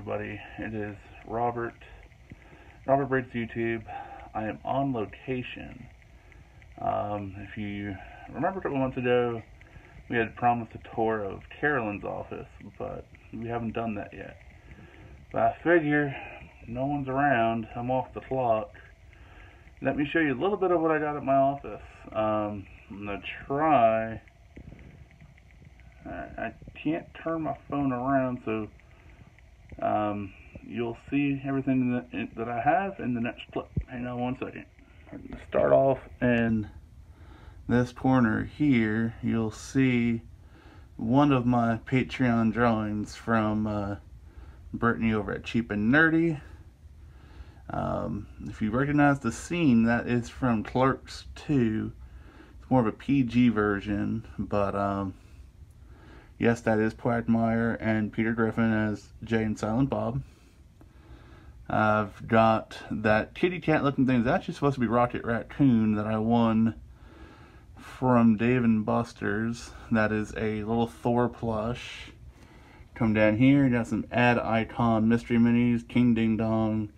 everybody? It is Robert, Robert Breaks YouTube. I am on location. Um, if you remember a couple months ago, we had promised a tour of Carolyn's office, but we haven't done that yet. But I figure no one's around. I'm off the clock. Let me show you a little bit of what I got at my office. Um, I'm gonna try. I can't turn my phone around, so um, you'll see everything that, that I have in the next clip. Hang on one second. I'm gonna start off in this corner here. You'll see one of my Patreon drawings from uh, Brittany over at Cheap and Nerdy. Um, if you recognize the scene, that is from Clerks 2. It's more of a PG version, but um, yes, that is Quagmire and Peter Griffin as Jay and Silent Bob. I've got that kitty cat looking thing. It's actually supposed to be Rocket Raccoon that I won from Dave and Buster's. That is a little Thor plush. Come down here, got some ad icon mystery minis, King Ding Dong,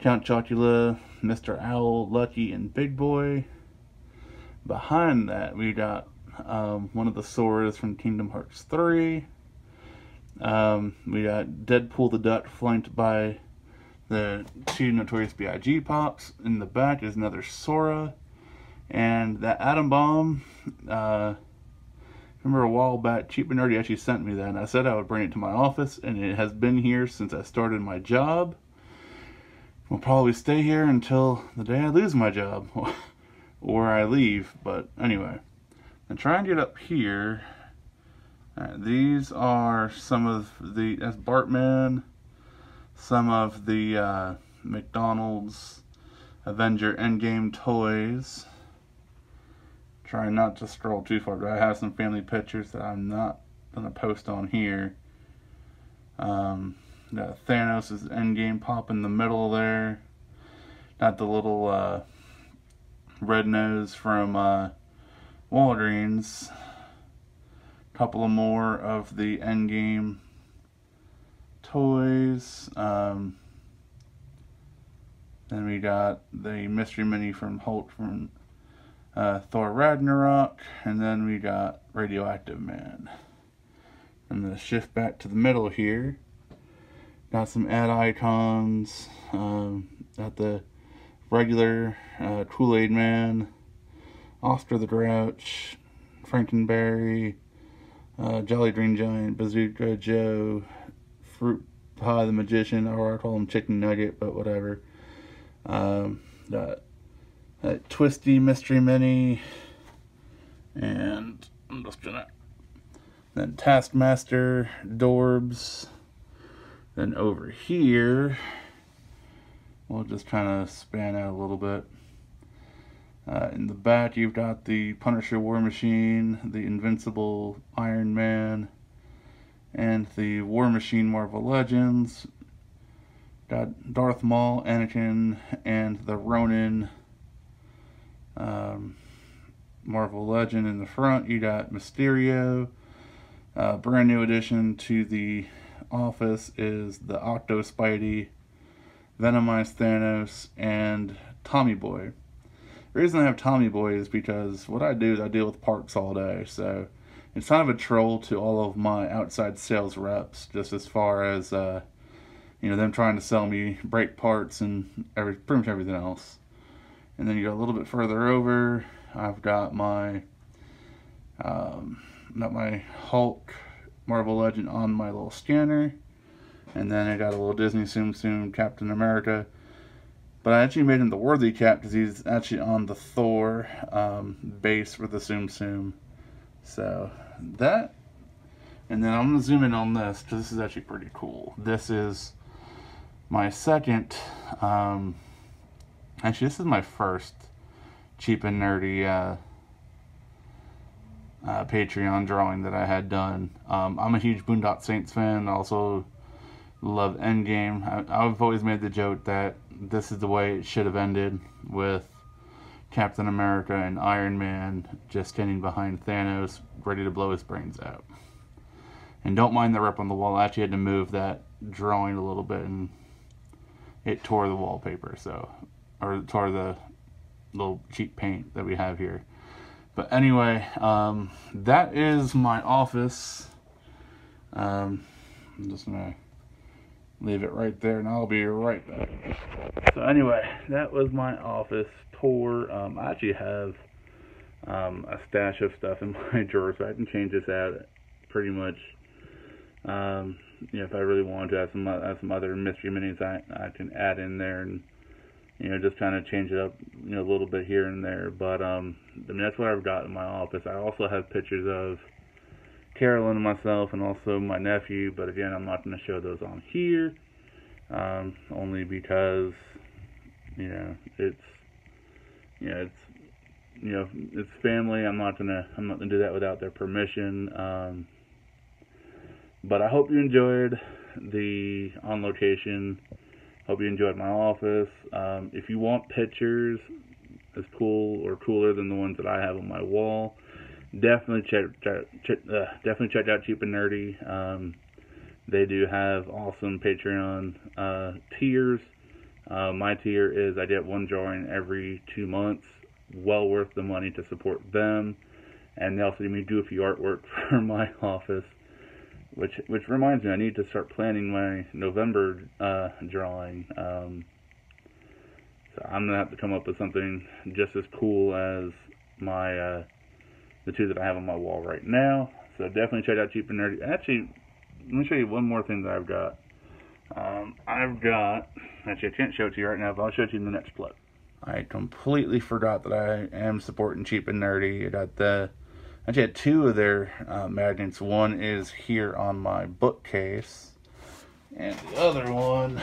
Count Chocula, Mr. Owl, Lucky, and Big Boy. Behind that, we got um, one of the Soras from Kingdom Hearts 3. Um, we got Deadpool the Duck flanked by the two Notorious B.I.G. pops. In the back is another Sora. And that Atom Bomb, uh, remember a while back, Cheap and Nerdy actually sent me that. And I said I would bring it to my office, and it has been here since I started my job will probably stay here until the day I lose my job or I leave. But anyway, and try and get up here. Right, these are some of the as Bartman, some of the uh, McDonald's Avenger Endgame toys. Try not to scroll too far, but I have some family pictures that I'm not gonna post on here. Um, Got Thanos' endgame pop in the middle there. Got the little uh, red nose from uh, Walgreens. a Couple of more of the endgame toys. Um, then we got the mystery mini from Hulk from uh, Thor Ragnarok, and then we got Radioactive Man. I'm going to shift back to the middle here. Got some ad icons. Um, got the regular uh, Kool-Aid Man, Oscar the Grouch, Frankenberry, uh, Jolly Green Giant, Bazooka Joe, Fruit Pie the Magician, or I call him Chicken Nugget, but whatever. Um, got that Twisty Mystery Mini, and I'm just gonna. Then Taskmaster, Dorbz, then over here, we'll just kind of span out a little bit. Uh, in the back, you've got the Punisher War Machine, the Invincible Iron Man, and the War Machine Marvel Legends. Got Darth Maul, Anakin, and the Ronin um, Marvel Legend in the front. You got Mysterio, uh, brand new addition to the office is the Octo Spidey, Venomized Thanos, and Tommy Boy. The reason I have Tommy Boy is because what I do is I deal with parks all day, so it's kind of a troll to all of my outside sales reps, just as far as uh, you know them trying to sell me brake parts and every pretty much everything else. And then you go a little bit further over, I've got my um, got my Hulk Marvel Legend on my little scanner. And then I got a little Disney Tsum Tsum Captain America. But I actually made him the Worthy Cap because he's actually on the Thor um, base for the Tsum Tsum. So that. And then I'm going to zoom in on this because this is actually pretty cool. This is my second. Um, actually, this is my first cheap and nerdy uh, uh, Patreon drawing that I had done. Um, I'm a huge Boondock Saints fan. Also love Endgame. I, I've always made the joke that this is the way it should have ended with Captain America and Iron Man just standing behind Thanos, ready to blow his brains out. And don't mind the rip on the wall. I actually had to move that drawing a little bit and it tore the wallpaper, so, or tore the little cheap paint that we have here. But anyway, um, that is my office. Um, I'm just gonna leave it right there and I'll be right back. So anyway, that was my office tour. Um, I actually have um, a stash of stuff in my drawer, so I can change this out pretty much. Um, you know, if I really wanted to have some have some other mystery minis, I I can add in there and you know just kind of change it up, you know, a little bit here and there. But um, I mean that's what I've got in my office. I also have pictures of Carolyn and myself, and also my nephew. But again, I'm not going to show those on here, um, only because you know it's you know it's you know, it's family. I'm not gonna I'm not gonna do that without their permission. Um, but I hope you enjoyed the on location. Hope you enjoyed my office. Um, if you want pictures as cool or cooler than the ones that I have on my wall, definitely check, check, check uh, definitely check out Cheap and Nerdy. Um, they do have awesome Patreon uh, tiers. Uh, my tier is I get one drawing every two months well worth the money to support them. And they also let me do a few artwork for my office, which which reminds me I need to start planning my November uh, drawing. Um, so I'm gonna have to come up with something just as cool as my uh, the two that I have on my wall right now. So definitely check out Cheap and Nerdy. Actually, let me show you one more thing that I've got. Um, I've got actually I can't show it to you right now, but I'll show it to you in the next clip. I completely forgot that I am supporting Cheap and Nerdy. I got the, actually had two of their uh, magnets. One is here on my bookcase, and the other one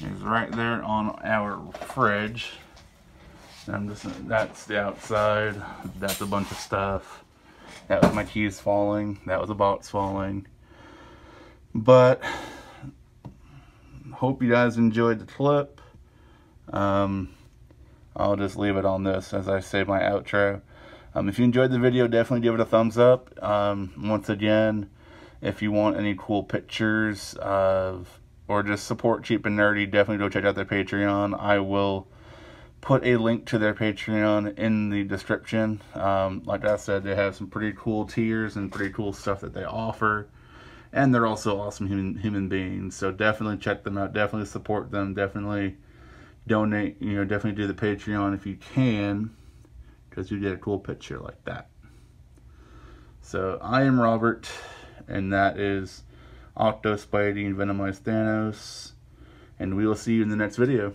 is right there on our fridge. I'm just, that's the outside. That's a bunch of stuff. That was my keys falling. That was a box falling. But, hope you guys enjoyed the clip. Um, I'll just leave it on this as I say my outro. Um, if you enjoyed the video, definitely give it a thumbs up. Um, once again, if you want any cool pictures of or just support Cheap and Nerdy, definitely go check out their Patreon. I will put a link to their Patreon in the description. Um, like I said, they have some pretty cool tiers and pretty cool stuff that they offer. And they're also awesome human, human beings. So definitely check them out. Definitely support them. Definitely donate, you know, definitely do the Patreon if you can, because you get a cool picture like that. So I am Robert, and that is Octo Spidey and Venomized Thanos, and we will see you in the next video.